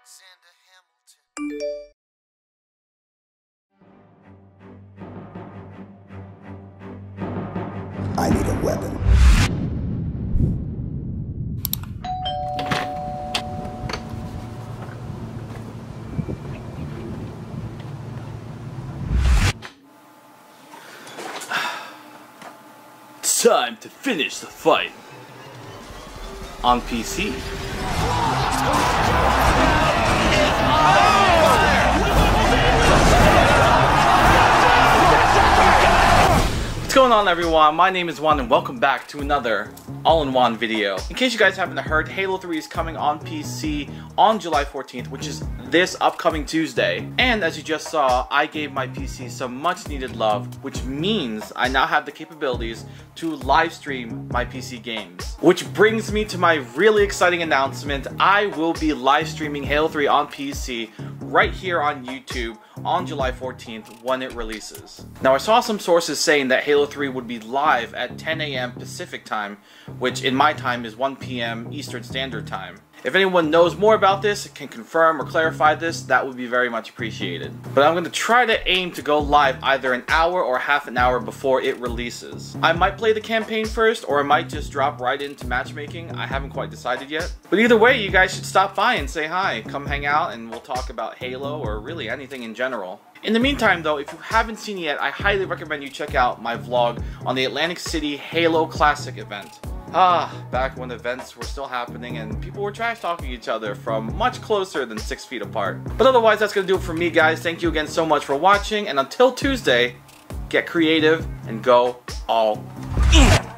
Alexander Hamilton. I need a weapon. It's time to finish the fight. On PC. What's going on everyone? My name is Juan and welcome back to another All-in-JUAN video. In case you guys haven't heard, Halo 3 is coming on PC on July 14th, which is this upcoming Tuesday. And as you just saw, I gave my PC some much needed love, which means I now have the capabilities to live stream my PC games. Which brings me to my really exciting announcement. I will be live streaming Halo 3 on PC right here on YouTube on July 14th when it releases. Now I saw some sources saying that Halo 3 would be live at 10 a.m. Pacific time, which in my time is 1 p.m. Eastern Standard Time. If anyone knows more about this, can confirm or clarify this, that would be very much appreciated. But I'm going to try to aim to go live either an hour or half an hour before it releases. I might play the campaign first, or I might just drop right into matchmaking. I haven't quite decided yet. But either way, you guys should stop by and say hi. Come hang out and we'll talk about Halo or really anything in general. In the meantime though, if you haven't seen it yet, I highly recommend you check out my vlog on the Atlantic City Halo Classic event. Ah, back when events were still happening and people were trash talking each other from much closer than 6 feet apart. But otherwise, that's gonna do it for me guys. Thank you again so much for watching and until Tuesday, get creative and go all in.